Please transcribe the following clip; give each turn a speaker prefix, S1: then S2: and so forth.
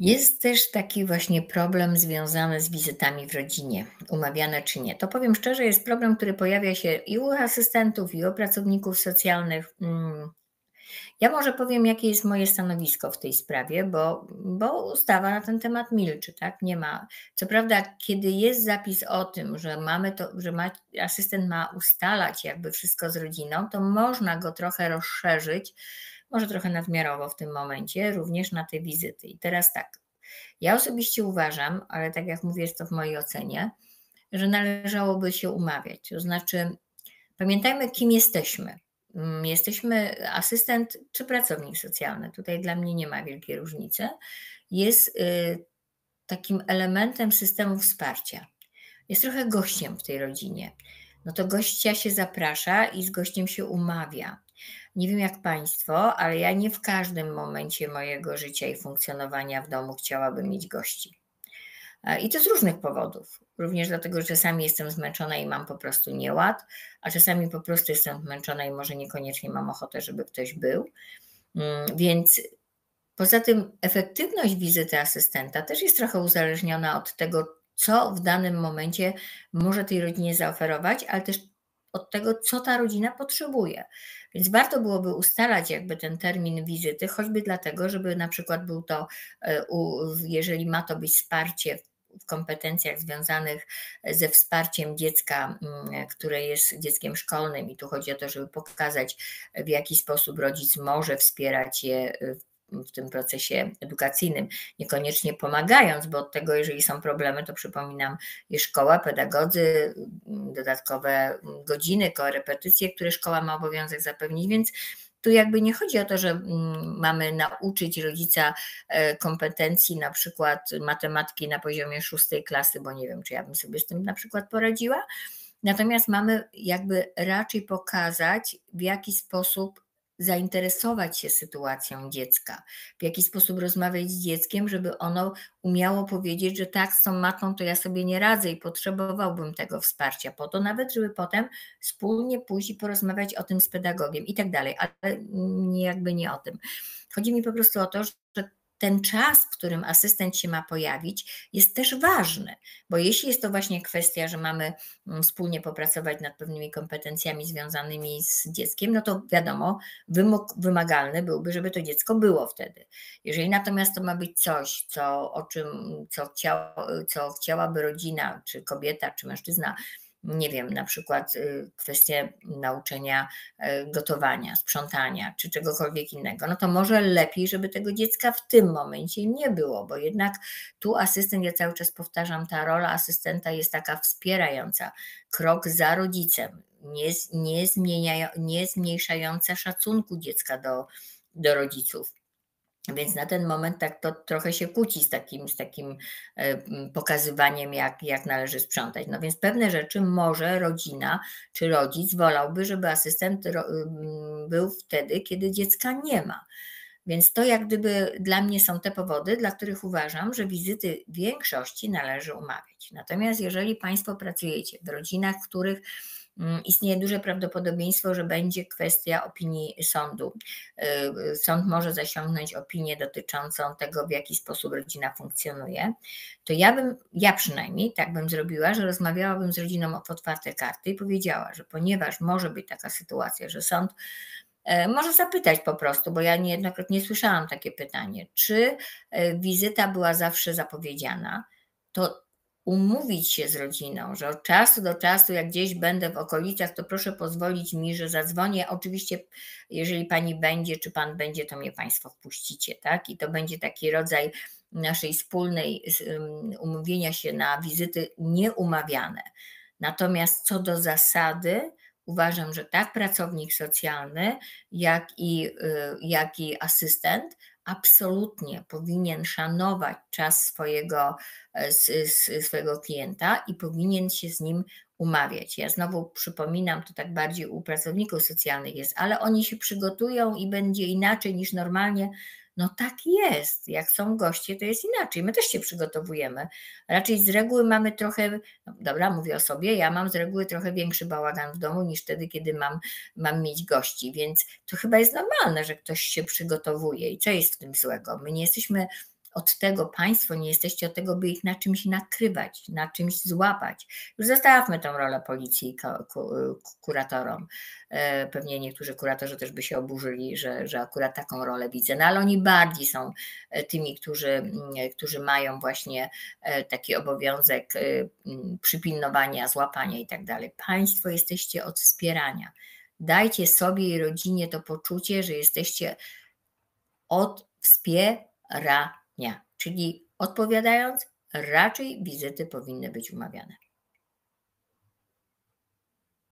S1: Jest też taki właśnie problem związany z wizytami w rodzinie, umawiane czy nie. To powiem szczerze, jest problem, który pojawia się i u asystentów, i u pracowników socjalnych. Mm. Ja może powiem, jakie jest moje stanowisko w tej sprawie, bo, bo ustawa na ten temat milczy, tak? Nie ma. Co prawda, kiedy jest zapis o tym, że mamy to, że ma, asystent ma ustalać jakby wszystko z rodziną, to można go trochę rozszerzyć może trochę nadmiarowo w tym momencie, również na te wizyty. I teraz tak, ja osobiście uważam, ale tak jak mówię, jest to w mojej ocenie, że należałoby się umawiać. To znaczy, pamiętajmy, kim jesteśmy. Mm, jesteśmy asystent czy pracownik socjalny. Tutaj dla mnie nie ma wielkiej różnicy. Jest y, takim elementem systemu wsparcia. Jest trochę gościem w tej rodzinie. No to gościa się zaprasza i z gościem się umawia. Nie wiem jak Państwo, ale ja nie w każdym momencie mojego życia i funkcjonowania w domu chciałabym mieć gości. I to z różnych powodów. Również dlatego, że czasami jestem zmęczona i mam po prostu nieład, a czasami po prostu jestem zmęczona i może niekoniecznie mam ochotę, żeby ktoś był. Mm, więc poza tym efektywność wizyty asystenta też jest trochę uzależniona od tego, co w danym momencie może tej rodzinie zaoferować, ale też od tego, co ta rodzina potrzebuje. Więc warto byłoby ustalać jakby ten termin wizyty, choćby dlatego, żeby na przykład był to, e, jeżeli ma to być wsparcie w kompetencjach związanych ze wsparciem dziecka, mm, które jest dzieckiem szkolnym, i tu chodzi o to, żeby pokazać, w jaki sposób rodzic może wspierać je w w tym procesie edukacyjnym, niekoniecznie pomagając, bo od tego, jeżeli są problemy, to przypominam, szkoła, pedagodzy, dodatkowe godziny, korepetycje, które szkoła ma obowiązek zapewnić, więc tu jakby nie chodzi o to, że mm, mamy nauczyć rodzica e, kompetencji na przykład matematyki na poziomie szóstej klasy, bo nie wiem, czy ja bym sobie z tym na przykład poradziła. Natomiast mamy jakby raczej pokazać, w jaki sposób zainteresować się sytuacją dziecka, w jaki sposób rozmawiać z dzieckiem, żeby ono umiało powiedzieć, że tak, z tą matką to ja sobie nie radzę i potrzebowałbym tego wsparcia, po to nawet, żeby potem wspólnie pójść i porozmawiać o tym z pedagogiem i tak dalej, ale jakby nie o tym. Chodzi mi po prostu o to, że ten czas, w którym asystent się ma pojawić, jest też ważny, bo jeśli jest to właśnie kwestia, że mamy mm, wspólnie popracować nad pewnymi kompetencjami związanymi z dzieckiem, no to wiadomo, wymóg wymagalny byłby, żeby to dziecko było wtedy. Jeżeli natomiast to ma być coś, co, o czym, co, chciało, co chciałaby rodzina, czy kobieta, czy mężczyzna, nie wiem, na przykład y, kwestie nauczenia y, gotowania, sprzątania czy czegokolwiek innego, no to może lepiej, żeby tego dziecka w tym momencie nie było, bo jednak tu asystent, ja cały czas powtarzam, ta rola asystenta jest taka wspierająca, krok za rodzicem, nie, nie, zmienia, nie zmniejszająca szacunku dziecka do, do rodziców. Więc na ten moment tak to trochę się kłóci z takim, z takim e, pokazywaniem, jak, jak należy sprzątać. No więc pewne rzeczy może rodzina czy rodzic wolałby, żeby asystent był wtedy, kiedy dziecka nie ma. Więc to jak gdyby dla mnie są te powody, dla których uważam, że wizyty większości należy umawiać. Natomiast jeżeli Państwo pracujecie w rodzinach, w których istnieje duże prawdopodobieństwo, że będzie kwestia opinii sądu. Y, sąd może zasiągnąć opinię dotyczącą tego, w jaki sposób rodzina funkcjonuje. To ja bym, ja przynajmniej tak bym zrobiła, że rozmawiałabym z rodziną w otwarte karty i powiedziała, że ponieważ może być taka sytuacja, że sąd e, może zapytać po prostu, bo ja niejednokrotnie słyszałam takie pytanie, czy e, wizyta była zawsze zapowiedziana, to umówić się z rodziną, że od czasu do czasu, jak gdzieś będę w okolicach, to proszę pozwolić mi, że zadzwonię. Oczywiście, jeżeli pani będzie, czy pan będzie, to mnie państwo wpuścicie, tak? I to będzie taki rodzaj naszej wspólnej umówienia się na wizyty nieumawiane. Natomiast co do zasady, uważam, że tak pracownik socjalny, jak i, y, jak i asystent absolutnie powinien szanować czas swojego, e, swojego klienta i powinien się z nim umawiać. Ja znowu przypominam, to tak bardziej u pracowników socjalnych jest, ale oni się przygotują i będzie inaczej niż normalnie. No tak jest. Jak są goście, to jest inaczej. My też się przygotowujemy. Raczej z reguły mamy trochę, no dobra, mówię o sobie, ja mam z reguły trochę większy bałagan w domu niż wtedy, kiedy mam, mam mieć gości, więc to chyba jest normalne, że ktoś się przygotowuje i co jest w tym złego? My nie jesteśmy od tego, państwo nie jesteście od tego, by ich na czymś nakrywać, na czymś złapać. Już zostawmy tą rolę policji kuratorom. E, pewnie niektórzy kuratorzy też by się oburzyli, że, że akurat taką rolę widzę, no ale oni bardziej są e, tymi, którzy, którzy mają właśnie e, taki obowiązek przypilnowania, złapania i tak dalej. Państwo jesteście od wspierania. Dajcie sobie i rodzinie to poczucie, że jesteście od wspierania. Czyli odpowiadając, raczej wizyty powinny być umawiane.